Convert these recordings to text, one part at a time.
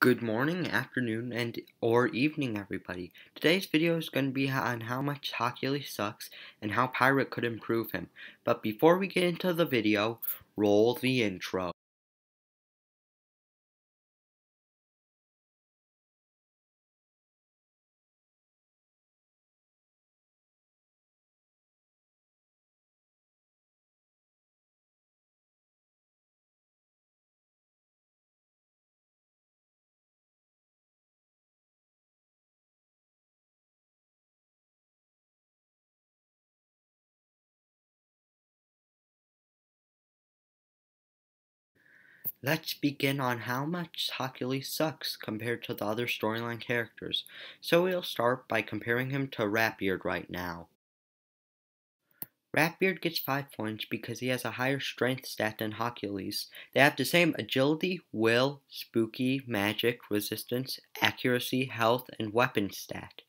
Good morning, afternoon, and or evening, everybody. Today's video is going to be on how much Hockey sucks and how Pirate could improve him. But before we get into the video, roll the intro. Let's begin on how much Hawkules sucks compared to the other storyline characters. So we'll start by comparing him to Ratbeard right now. Ratbeard gets 5 points because he has a higher strength stat than Hawkules. They have the same agility, will, spooky, magic, resistance, accuracy, health, and weapon stat.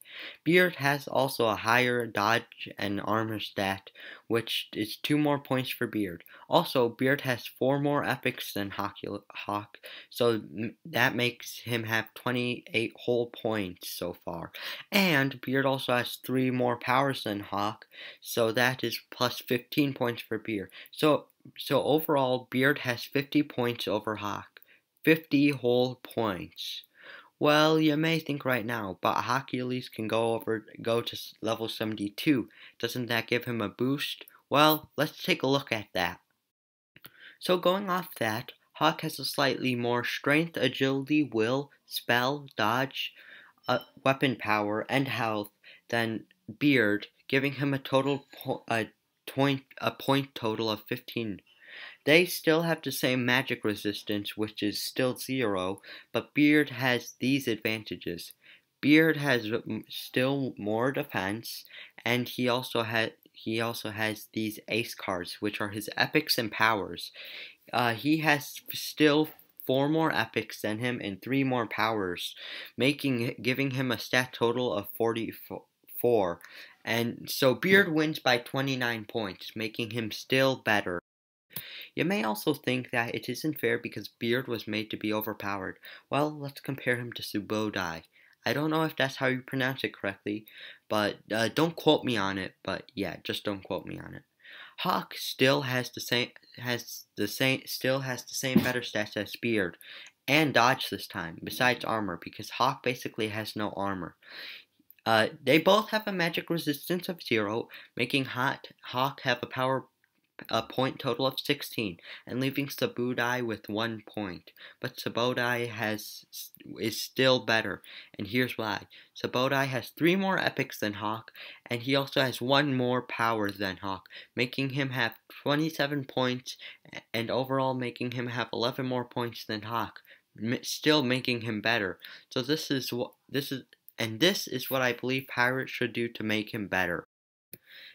Beard has also a higher dodge and armor stat, which is 2 more points for Beard. Also, Beard has 4 more epics than Hawk, so that makes him have 28 whole points so far. And Beard also has 3 more powers than Hawk, so that is plus 15 points for Beard. So, so overall, Beard has 50 points over Hawk. 50 whole points. Well, you may think right now, but Hawkules can go over go to level 72. Doesn't that give him a boost? Well, let's take a look at that. So going off that, Hawk has a slightly more strength, agility, will, spell, dodge, uh, weapon power, and health than Beard, giving him a total po a, point, a point total of 15. They still have the same magic resistance, which is still zero, but Beard has these advantages. Beard has still more defense, and he also had he also has these ace cards, which are his epics and powers. Uh, he has still four more epics than him and three more powers, making giving him a stat total of 44. And so Beard wins by 29 points, making him still better. You may also think that it isn't fair because Beard was made to be overpowered. Well, let's compare him to Subodai. I don't know if that's how you pronounce it correctly, but uh, don't quote me on it. But yeah, just don't quote me on it. Hawk still has the same has the same still has the same better stats as Beard, and dodge this time. Besides armor, because Hawk basically has no armor. Uh, they both have a magic resistance of zero, making Hot Hawk have a power a point total of 16, and leaving Subodai with one point. But Subodai has is still better, and here's why. Subodai has three more epics than Hawk, and he also has one more power than Hawk, making him have 27 points, and overall making him have 11 more points than Hawk, still making him better. So this is what this is, and this is what I believe Pirates should do to make him better.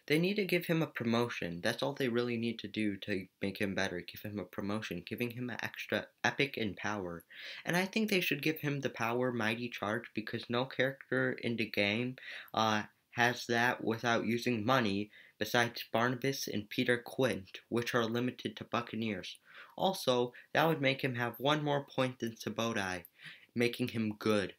They need to give him a promotion. That's all they really need to do to make him better. Give him a promotion, giving him an extra epic in power. And I think they should give him the power Mighty Charge because no character in the game uh, has that without using money besides Barnabas and Peter Quint, which are limited to Buccaneers. Also, that would make him have one more point than Subodai, making him good.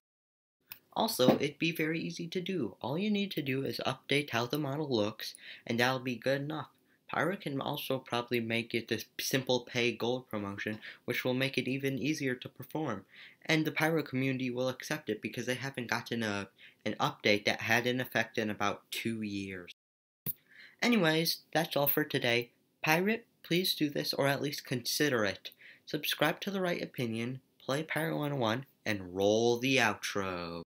Also, it'd be very easy to do. All you need to do is update how the model looks, and that'll be good enough. Pyro can also probably make it this simple pay gold promotion, which will make it even easier to perform. And the Pyro community will accept it because they haven't gotten a, an update that had an effect in about two years. Anyways, that's all for today. Pirate, please do this or at least consider it. Subscribe to The Right Opinion, play Pirate 101, and roll the outro.